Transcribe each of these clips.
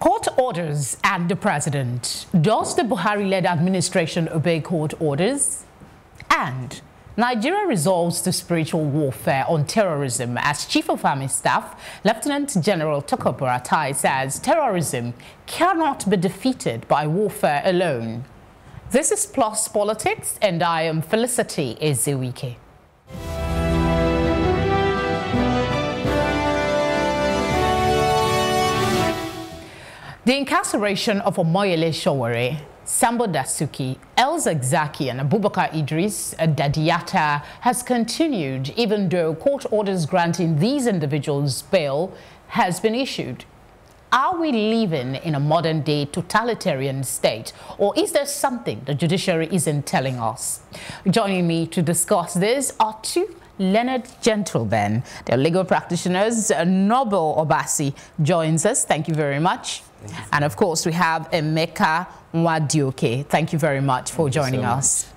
Court orders and the president. Does the Buhari-led administration obey court orders? And Nigeria resolves the spiritual warfare on terrorism as Chief of Army Staff, Lieutenant General Tukur Buratai says terrorism cannot be defeated by warfare alone. This is Plus Politics and I am Felicity Ezewuike. The incarceration of Omoyele Sowore, Sambo Dasuki, El-Zakzaky and Abubakar Idris uh, Dadiyata has continued even though court orders granting these individuals bail has been issued. Are we living in a modern-day totalitarian state, or is there something the judiciary isn't telling us? Joining me to discuss this are two learned gentlemen. They're legal practitioners. Noble Obasi joins us. Thank you very much. And of course, we have Emeka Nwadioke. Thank you very much for Thank joining so us.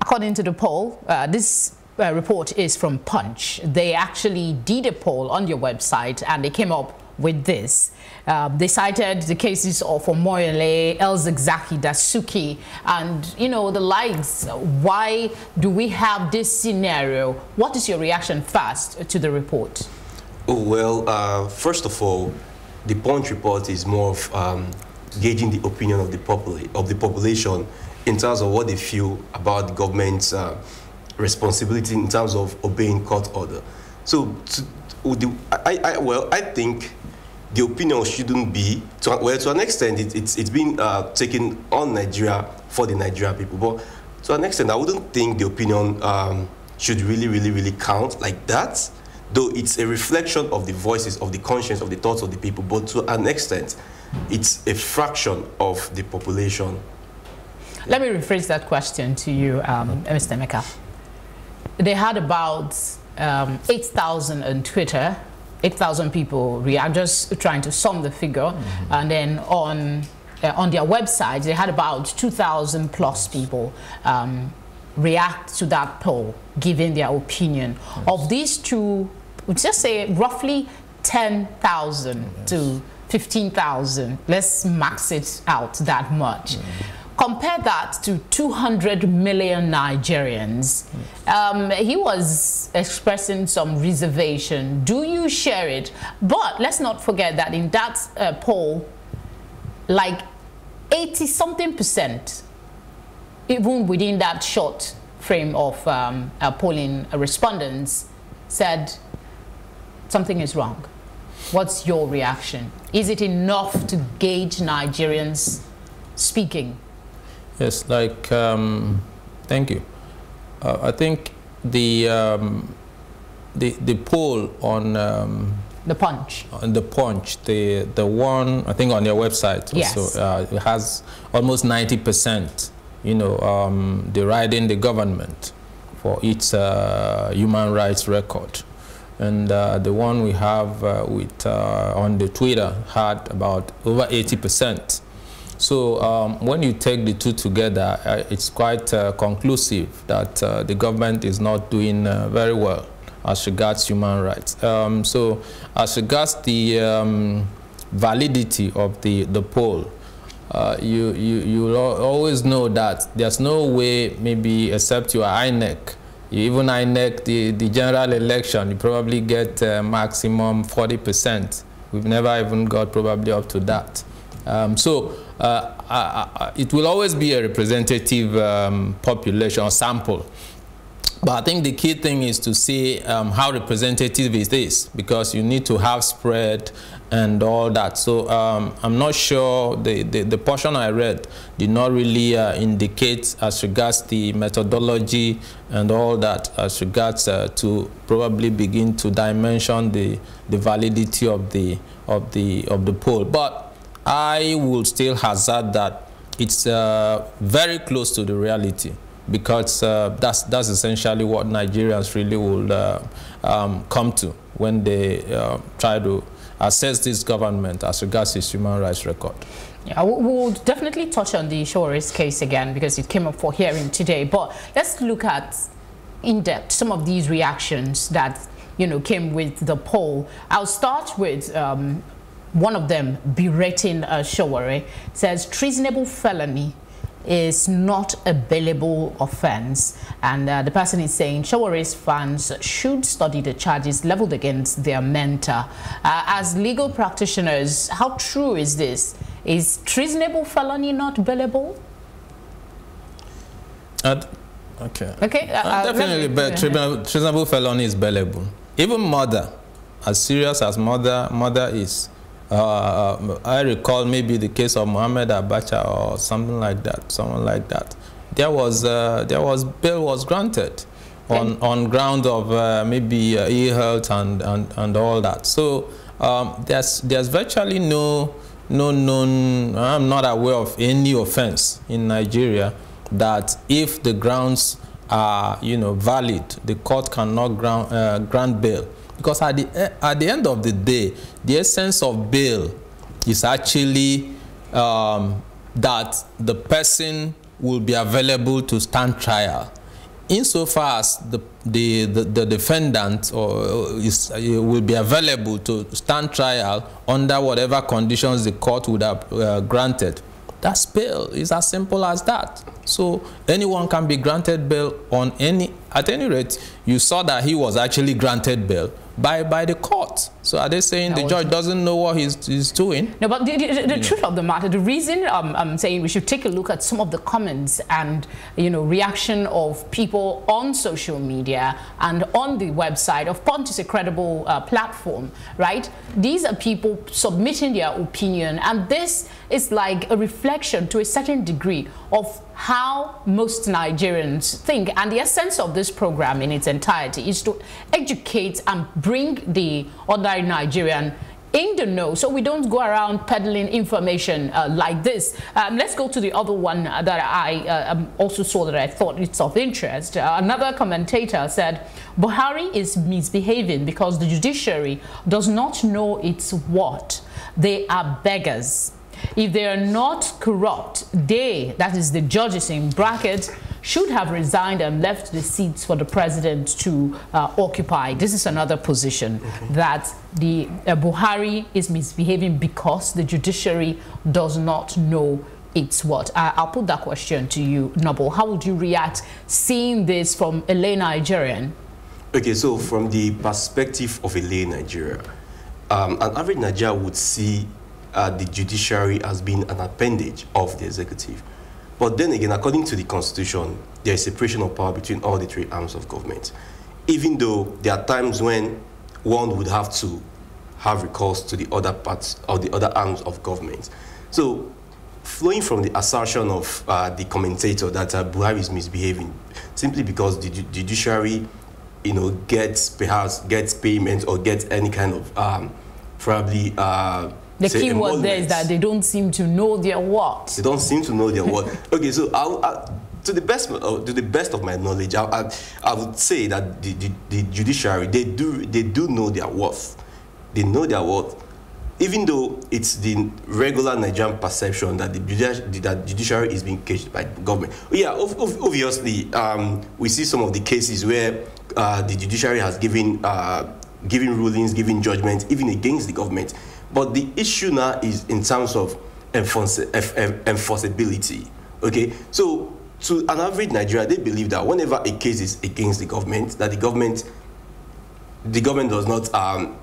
According to the poll, uh, this uh, report is from Punch. They actually did a poll on your website and they came up with this. Uh, they cited the cases of Omoyele, El-Zakzaky, Dasuki, and, you know, the likes. Why do we have this scenario? What is your reaction first to the report? Oh, well, uh, first of all, the Punch report is more of um, gauging the opinion of the, of the population in terms of what they feel about the government's uh, responsibility in terms of obeying court order. So, to, I, I, well, I think the opinion shouldn't be, to, well, to an extent, it, it's, it's been uh, taken on Nigeria for the Nigerian people. But to an extent, I wouldn't think the opinion um, should really, really, really count like that though it's a reflection of the voices, of the conscience, of the thoughts of the people, but to an extent, it's a fraction of the population. Let me rephrase that question to you, um, Mr. Meka. They had about um, 8,000 on Twitter, 8,000 people react, just trying to sum the figure, mm -hmm. and then on uh, on their website, they had about 2,000 plus people um, react to that poll, giving their opinion. Yes. Of these two, we just say roughly 10,000 yes. to 15,000. Let's max it out that much. Mm. Compare that to 200 million Nigerians. Um, he was expressing some reservation. Do you share it? But let's not forget that in that uh, poll, like 80 something percent even within that short frame of um, uh, polling respondents, said something is wrong. What's your reaction? Is it enough to gauge Nigerians speaking? Yes, like, um, thank you. Uh, I think the, um, the, the poll on um, the punch. On the punch, the the one I think on their website also yes. uh, it has almost ninety percent you know, um, deriding the government for its uh, human rights record. And uh, the one we have uh, with, uh, on the Twitter had about over 80%. So um, when you take the two together, uh, it's quite uh, conclusive that the government is not doing very well as regards human rights. Um, so as regards the um, validity of the, the poll, uh, you, you, you always know that there's no way, maybe except you are INEC, even INEC, the, the general election, you probably get uh, maximum 40%. We've never even got probably up to that. Um, so uh, it will always be a representative um, population sample. But I think the key thing is to see um, how representative is this, because you need to have spread and all that. So um, I'm not sure the, the, the, portion I read did not really uh, indicate as regards the methodology and all that as regards uh, to probably begin to dimension the, the validity of the, of, the, of the poll. But I will still hazard that it's uh, very close to the reality because uh, that's, that's essentially what Nigerians really will uh, um, come to when they uh, try to assess this government as regards its human rights record. Yeah, we'll definitely touch on the Sowore's case again because it came up for hearing today. But let's look at in depth some of these reactions that you know came with the poll. I'll start with um, one of them berating uh, says treasonable felony is not a bailable offense. And uh, the person is saying Sowore's fans should study the charges leveled against their mentor. Uh, as legal practitioners, how true is this? Is treasonable felony not bailable? Uh, okay. Okay. Uh, uh, definitely, but treasonable, treasonable felony is bailable. Even murder, as serious as murder, murder is, uh, I recall maybe the case of Mohammed Abacha or something like that, someone like that. There was, uh, there was bail was granted on, on ground of uh, maybe uh, ill health and, and, and all that. So um, there's, there's virtually no, no known, I'm not aware of any offense in Nigeria that if the grounds are, you know, valid, the court cannot grant, uh, grant bail because at the, at the end of the day, the essence of bail is actually um, that the person will be available to stand trial. Insofar as the, the, the, the defendant or is, uh, will be available to stand trial under whatever conditions the court would have uh, granted, that's bail. It's as simple as that. So anyone can be granted bail on any, at any rate, you saw that he was actually granted bail by, by the court. So are they saying the judge doesn't know what he's, he's doing? No, but the, the, the truth of the matter, the reason um, I'm saying we should take a look at some of the comments and, you know, reaction of people on social media and on the website of is a credible uh, platform, right? These are people submitting their opinion and this is like a reflection to a certain degree of how most Nigerians think. And the essence of this program in its entirety is to educate and bring the ordinary Nigerian in the know so we don't go around peddling information uh, like this. Um, let's go to the other one that I uh, um, also saw that I thought it's of interest. Uh, another commentator said Buhari is misbehaving because the judiciary does not know its what. They are beggars. If they are not corrupt, they, that is the judges in brackets, should have resigned and left the seats for the president to uh, occupy. This is another position okay. that the uh, Buhari is misbehaving because the judiciary does not know it's what. Uh, I'll put that question to you, Noble. How would you react seeing this from a lay Nigerian? Okay, so from the perspective of a lay Nigeria, um, an average Nigerian would see uh, the judiciary as being an appendage of the executive. But then again, according to the constitution, there is separation of power between all the three arms of government. Even though there are times when one would have to have recourse to the other parts or the other arms of government. So, flowing from the assertion of uh, the commentator that uh, Buhari is misbehaving, simply because the judiciary, you know, gets perhaps gets payment or gets any kind of um, probably uh, the key word there is that they don't seem to know their what. They don't seem to know their what. okay, so I, I, to the best uh, to the best of my knowledge, I, I, I would say that the, the, the, judiciary they do they do know their worth. They know their worth, even though it's the regular Nigerian perception that the, judiciary, that judiciary is being caged by the government. Yeah, obviously, um, we see some of the cases where uh, the judiciary has given uh, given rulings, given judgments, even against the government. But the issue now is in terms of enforceability. Okay, so to an average Nigerian, they believe that whenever a case is against the government, that the government, the government does not um,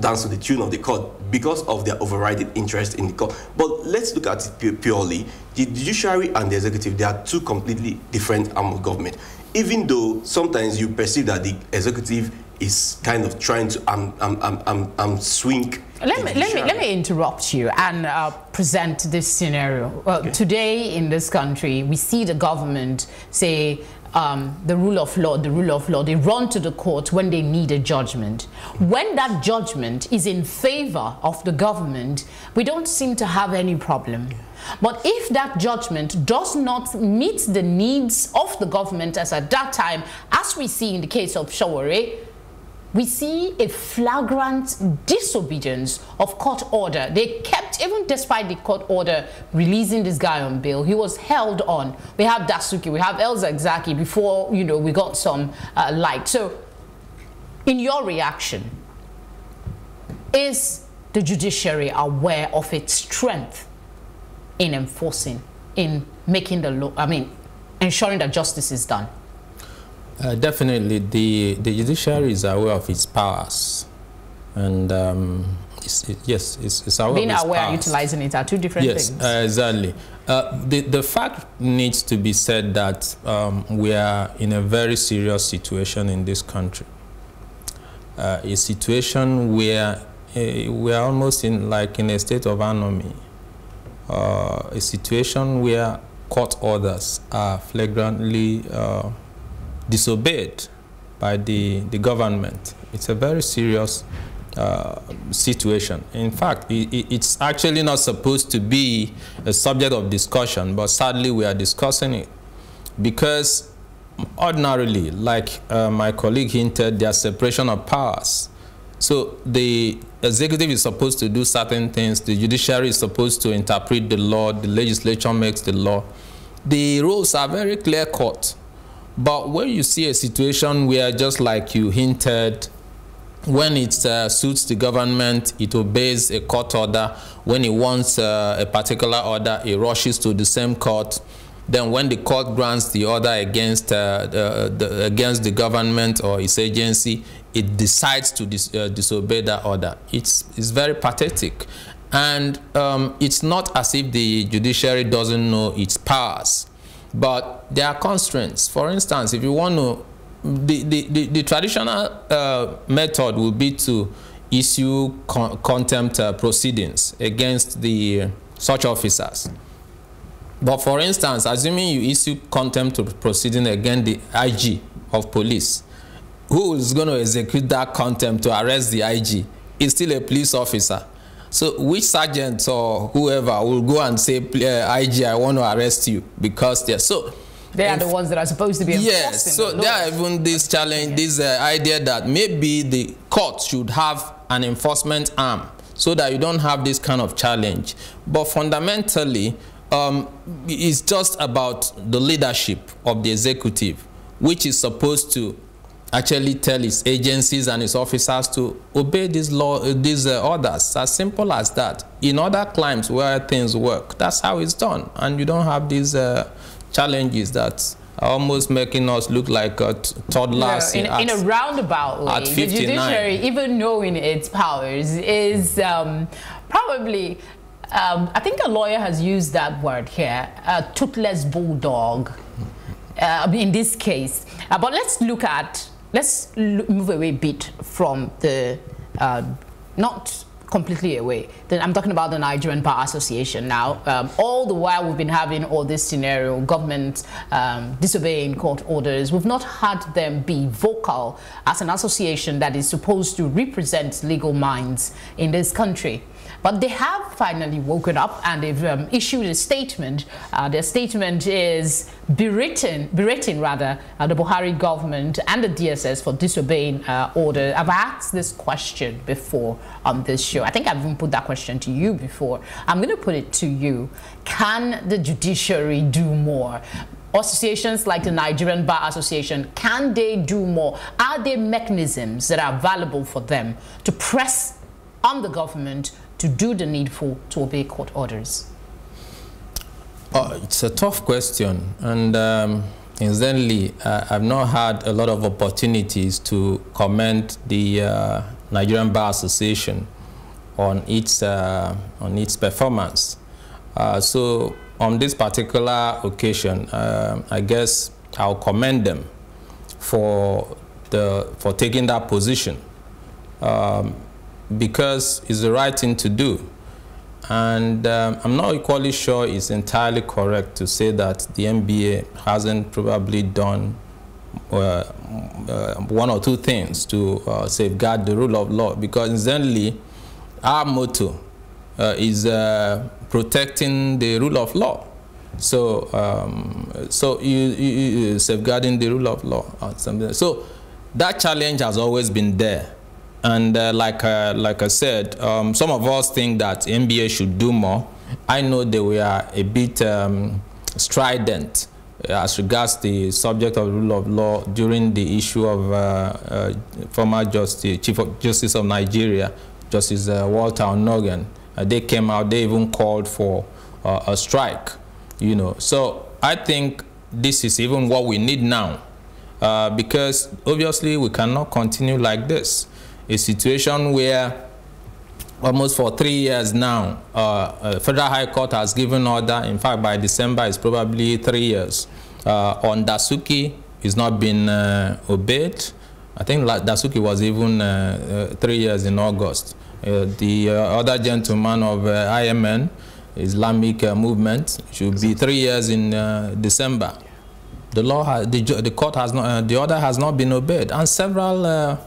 dance to the tune of the court because of their overriding interest in the court. But let's look at it purely. The judiciary and the executive, they are two completely different arms of government. Even though sometimes you perceive that the executive is kind of trying to um, um, um, um, um swing. Let me, let, me, let me interrupt you and uh, present this scenario. Uh, okay. Today in this country, we see the government say um, the rule of law, the rule of law. They run to the court when they need a judgment. When that judgment is in favor of the government, we don't seem to have any problem. But if that judgment does not meet the needs of the government as at that time, as we see in the case of Sowore, we see a flagrant disobedience of court order. They kept, even despite the court order releasing this guy on bail, he was held on. We have Dasuki, we have El-Zakzaky before, you know, we got some uh, light. So, in your reaction, is the judiciary aware of its strength in enforcing, in making the law, I mean, ensuring that justice is done? Uh, definitely, the, the judiciary is aware of its powers. And um, it's, it, yes, it's, it's aware Being of its aware powers. and utilizing it are two different yes, things. Yes, uh, exactly. Uh, the, the fact needs to be said that um, we are in a very serious situation in this country. Uh, a situation where uh, we are almost in like in a state of. Uh, a situation where court orders are flagrantly uh, disobeyed by the, the government. It's a very serious uh, situation. In fact, it, it's actually not supposed to be a subject of discussion, but sadly we are discussing it because ordinarily, like uh, my colleague hinted, there's separation of powers. So the executive is supposed to do certain things, the judiciary is supposed to interpret the law, the legislature makes the law. The rules are very clear cut. But when you see a situation where, just like you hinted, when it uh, suits the government, it obeys a court order. When it wants uh, a particular order, it rushes to the same court. Then when the court grants the order against, uh, the, the, against the government or its agency, it decides to dis uh, disobey that order. It's, it's very pathetic. And um, it's not as if the judiciary doesn't know its powers. But there are constraints. For instance, if you want to the, the, the, the traditional uh, method will be to issue con contempt uh, proceedings against the uh, such officers. But for instance, assuming you issue contempt proceeding against the IG of police, who is going to execute that contempt to arrest the IG is still a police officer. So which sergeant or whoever will go and say, uh, IG, I want to arrest you because they're so they are the ones that are supposed to be yes so the there are even this challenge this uh, idea that maybe the court should have an enforcement arm so that you don't have this kind of challenge. But fundamentally um, it's just about the leadership of the executive which is supposed to actually tell its agencies and its officers to obey these law these uh, orders as simple as that in other climes where things work that's how it's done and you don't have these uh, challenges that are almost making us look like a toddlers. No, in, at, in, a roundabout way, the judiciary, even knowing its powers, is um, probably, um, I think a lawyer has used that word here, a toothless bulldog uh, in this case. Uh, but let's look at, let's move away a bit from the, uh, not completely away. Then I'm talking about the Nigerian Bar Association now. Um, all the while we've been having all this scenario, government um, disobeying court orders, we've not had them be vocal as an association that is supposed to represent legal minds in this country. But they have finally woken up and they've um, issued a statement. Uh, their statement is berating, berating rather, uh, the Buhari government and the DSS for disobeying uh, order. I've asked this question before on this show. I think I've even put that question to you before. I'm going to put it to you. Can the judiciary do more? associations like the Nigerian Bar Association, can they do more? Are there mechanisms that are available for them to press on the government to do the needful to obey court orders? Uh, it's a tough question. And um, incidentally, uh, I've not had a lot of opportunities to comment the uh, Nigerian Bar Association on its, uh, on its performance. Uh, so on this particular occasion, uh, I guess I'll commend them for, the, for taking that position. Um, because it's the right thing to do. And um, I'm not equally sure it's entirely correct to say that the NBA hasn't probably done uh, uh, one or two things to uh, safeguard the rule of law because incidentally our motto uh, is uh, protecting the rule of law. So, um, so you, you, you, safeguarding the rule of law. So that challenge has always been there. And uh, like, uh, like I said, um, some of us think that NBA should do more. I know they were a bit um, strident as regards the subject of rule of law during the issue of uh, uh, former justice, Chief of Justice of Nigeria Justice uh, Walter Onnoghen, uh, they came out, they even called for uh, a strike, you know. So I think this is even what we need now uh, because obviously we cannot continue like this. A situation where almost for three years now, uh, Federal High Court has given order, in fact by December it's probably three years, uh, on Dasuki, it's not been uh, obeyed. I think Dasuki was even uh, uh, three years in August. the other gentleman of IMN, Islamic movement, should be three years in December. The law, the, the court has not, the order has not been obeyed, and several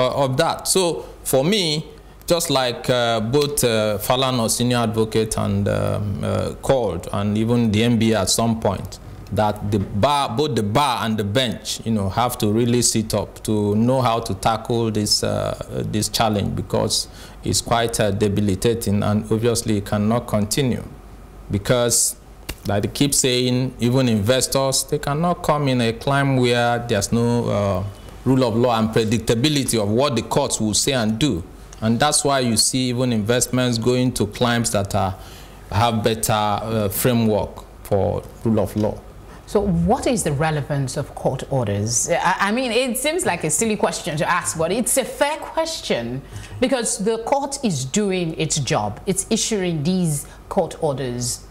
of that. So for me, just like uh, both uh, Falana, senior advocate, and um, uh, called, and even the NBA at some point, that the bar, both the bar and the bench, you know, have to really sit up to know how to tackle this uh, this challenge because it's quite uh, debilitating and obviously it cannot continue because like they keep saying, even investors, they cannot come in a climb where there's no uh, rule of law and predictability of what the courts will say and do. And that's why you see even investments going to climes that are, have better uh, framework for rule of law. So what is the relevance of court orders? I, I, mean, it seems like a silly question to ask, but it's a fair question because the court is doing its job. It's issuing these court orders.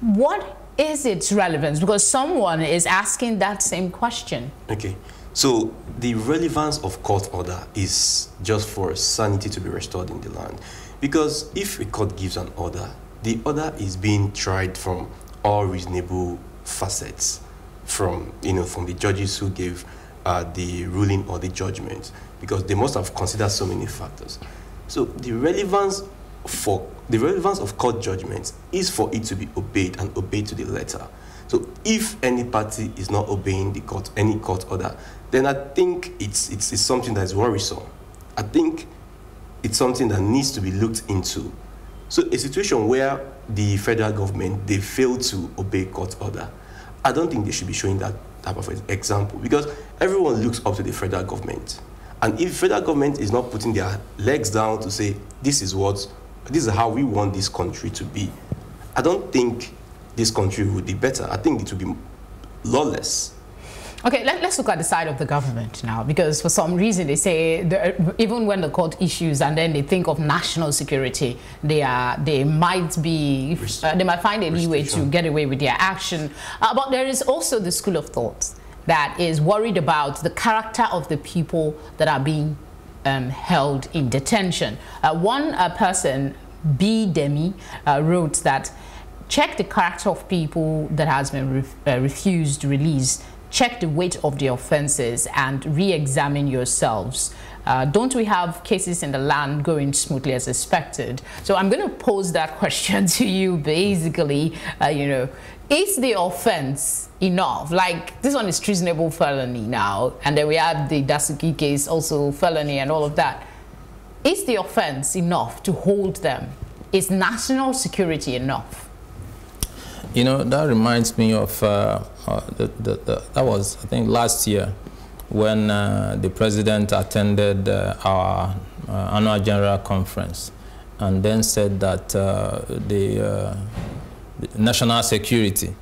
What is its relevance? Because someone is asking that same question. Okay. So the relevance of court order is just for sanity to be restored in the land. Because if a court gives an order, the order is being tried from all reasonable facets from you know from the judges who gave uh, the ruling or the judgment because they must have considered so many factors. So the relevance for the relevance of court judgments is for it to be obeyed and obeyed to the letter. So if any party is not obeying the court any court order, then I think it's it's, it's something that is worrisome. I think it's something that needs to be looked into. So a situation where the federal government they fail to obey court order, I don't think they should be showing that type of example because everyone looks up to the federal government. And if federal government is not putting their legs down to say this is what this is how we want this country to be, I don't think this country would be better. I think it would be lawless. Okay, let, us look at the side of the government now, because for some reason they say the, even when the court issues and then they think of national security, they are they might be uh, they might find a leeway to get away with their action. Uh, but there is also the school of thought that is worried about the character of the people that are being um, held in detention. Uh, one uh, person, B. Demi, uh, wrote that check the character of people that has been ref uh, refused release check the weight of the offenses and re-examine yourselves. Uh, don't we have cases in the land going smoothly as expected? So I'm going to pose that question to you basically, uh, you know, is the offense enough? Like this one is treasonable felony now, and then we have the Dasuki case also felony and all of that. Is the offense enough to hold them? Is national security enough? You know, that reminds me of, uh, uh, the, the, the, that was, I think, last year when uh, the president attended uh, our uh, annual general conference and then said that uh, the, national security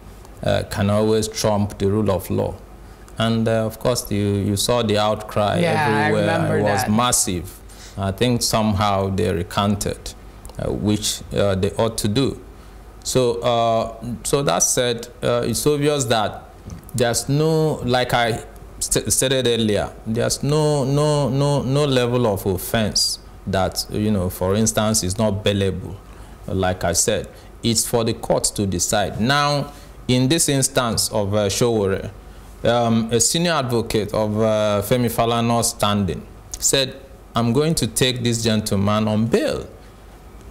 can always trump the rule of law. And of course, you, you saw the outcry yeah, everywhere. it was that. massive. I think somehow they recanted, which they ought to do. So, uh, so that said, uh, it's obvious that there's no, like I st stated earlier, there's no, no, no, no level of offense that, you know, for instance, is not bailable. Like I said, it's for the court to decide. Now, in this instance of uh, Sowore, um, a senior advocate of uh, Femi Falana's standing said, I'm going to take this gentleman on bail.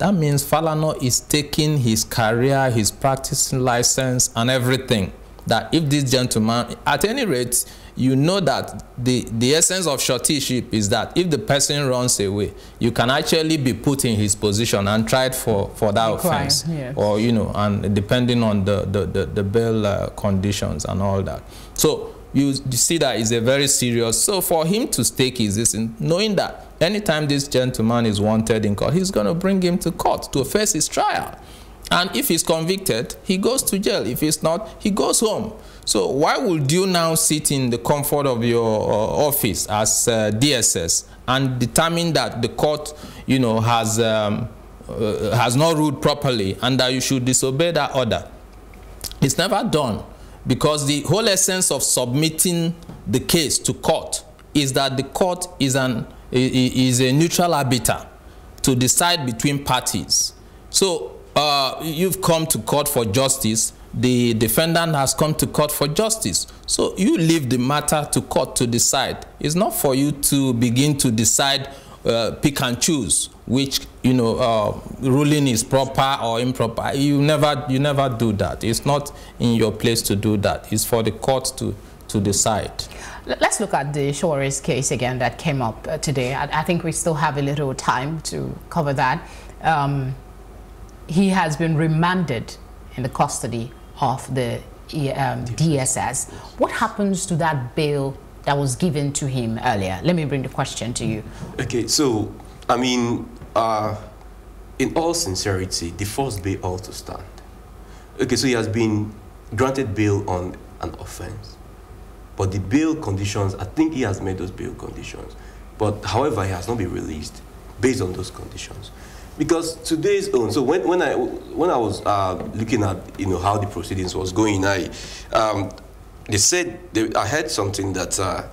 That means Falana is taking his career, his practicing license, and everything. That if this gentleman, at any rate, you know that the, the essence of suretyship is that if the person runs away, you can actually be put in his position and tried for, for that offense. Yes. Or, you know, and depending on the, the, the, the bail uh, conditions and all that. So you, see that is a very serious. So for him to stake his this, knowing that anytime this gentleman is wanted in court, he's going to bring him to court to face his trial. And if he's convicted, he goes to jail. If he's not, he goes home. So why would you now sit in the comfort of your uh, office as uh, DSS and determine that the court, you know, has um, uh, has not ruled properly and that you should disobey that order? It's never done because the whole essence of submitting the case to court is that the court is an is a neutral arbiter to decide between parties. So uh, you've come to court for justice, the defendant has come to court for justice. So you leave the matter to court to decide. It's not for you to begin to decide, uh, pick and choose which you know uh, ruling is proper or improper. You never you never do that. It's not in your place to do that. It's for the court to to decide. Let's look at the Sowore's case again that came up uh, today. I, I, think we still have a little time to cover that. Um, he has been remanded in the custody of the um, DSS. What happens to that bail that was given to him earlier? Let me bring the question to you. Okay, so, I mean, uh, in all sincerity, the first bail ought to stand. Okay, so he has been granted bail on an offense. But the bail conditions, I think he has made those bail conditions. But however, he has not been released based on those conditions. Because today's own, so when, when I when I was uh, looking at you know how the proceedings was going, I um, they said they, I heard something that uh,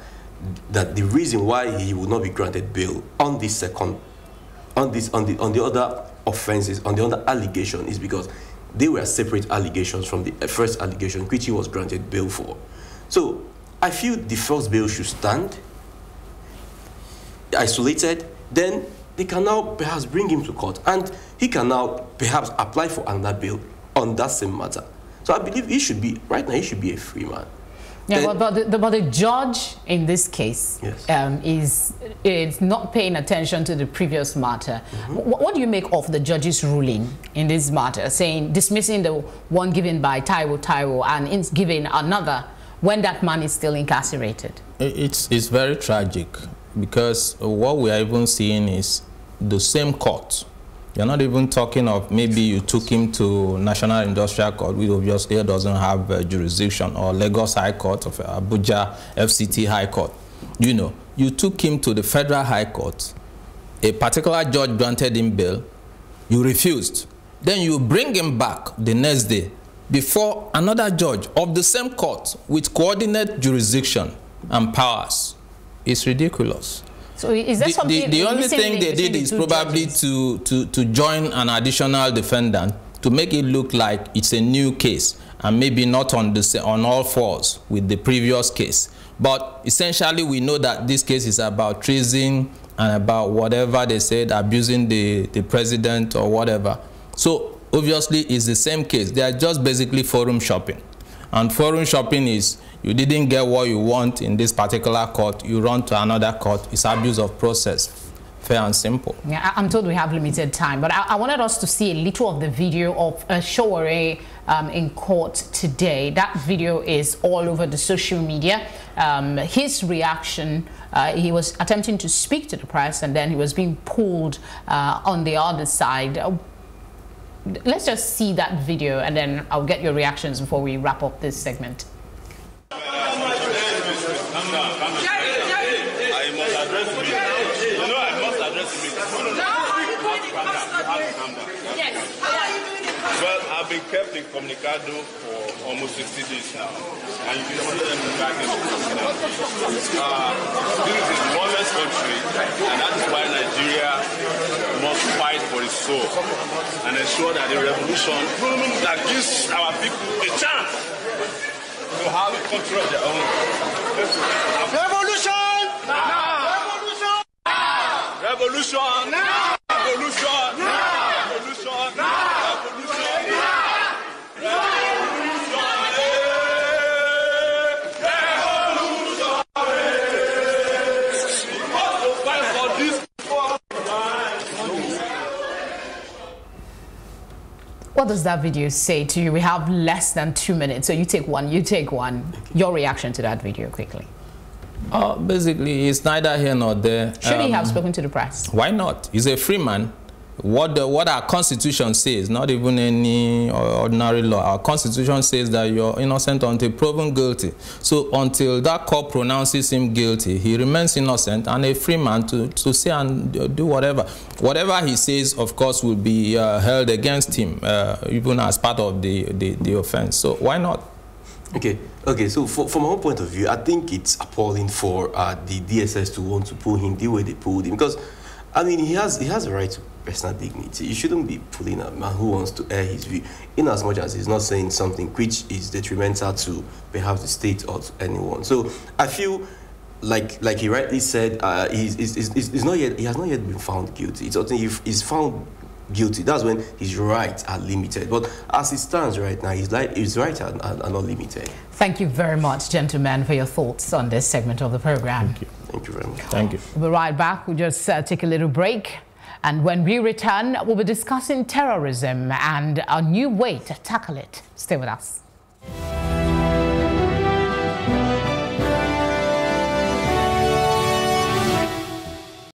that the reason why he would not be granted bail on this second on this on the on the other offenses on the other allegation is because they were separate allegations from the first allegation which he was granted bail for. So I feel the first bail should stand isolated. Then they can now perhaps bring him to court and he can now perhaps apply for another bail on that same matter. So I believe he should be, right now, he should be a free man. Yeah, then, but, but, the, but the judge in this case yes. um, is, is not paying attention to the previous matter. Mm -hmm. what, what, do you make of the judge's ruling in this matter, saying dismissing the one given by Taiwo Taiwo and giving another when that man is still incarcerated? It's, it's very tragic because what we are even seeing is the same court. You're not even talking of maybe you took him to National Industrial Court, which obviously doesn't have uh, jurisdiction, or Lagos High Court, of Abuja FCT High Court. You know, you took him to the Federal High Court. A particular judge granted him bail. You refused. Then you bring him back the next day before another judge of the same court with coordinate jurisdiction and powers. It's ridiculous. So is that the, something? The, the only thing they did is probably to, to, to join an additional defendant to make it look like it's a new case and maybe not on, the, on all fours with the previous case. But essentially, we know that this case is about treason and about whatever they said, abusing the, the president or whatever. So obviously, it's the same case. They are just basically forum shopping. And forum shopping is you didn't get what you want in this particular court, you run to another court. It's abuse of process. Fair and simple. Yeah, I'm told we have limited time, but I, I wanted us to see a little of the video of Sowore um, in court today. That video is all over the social media. Um, his reaction, uh, he was attempting to speak to the press and then he was being pulled uh, on the other side. Uh, let's just see that video and then I'll get your reactions before we wrap up this segment. Been Comunicado for almost 60 days now. And you can see them back in uh, This is a lawless country, and that is why Nigeria must fight for its soul and ensure that the revolution that gives our people a chance to have a country of their own. Revolution! Now! Revolution! Now! Revolution! Now! Revolution! Now! What does that video say to you? We have less than two minutes, so you take one, you take one. Your reaction to that video quickly. Uh, basically, it's neither here nor there. Should um, he have spoken to the press? Why not? He's a free man what the, what our constitution says, not even any ordinary law. Our constitution says that you're innocent until proven guilty. So until that court pronounces him guilty, he remains innocent and a free man to, to say and do whatever. Whatever he says, of course, will be uh, held against him, uh, even as part of the, the, the offense. So why not? Okay, okay. So for, from my own point of view, I think it's appalling for uh, the DSS to want to pull him the way they pulled him because, I mean, he has he has a right to personal dignity. You shouldn't be pulling a man who wants to air his view, in as much as he's not saying something which is detrimental to perhaps the state or to anyone. So I feel like like he rightly said, uh, he's, he's, he's, he's, not yet he has not yet been found guilty. It's something if he's found guilty, that's when his rights are limited. But as it stands right now, his, like, his rights are, are, are, not limited. Thank you very much, gentlemen, for your thoughts on this segment of the program. Thank you. Thank you very much. Thank you. We'll be right back. We'll just uh, take a little break. And when we return, we'll be discussing terrorism and a new way to tackle it. Stay with us.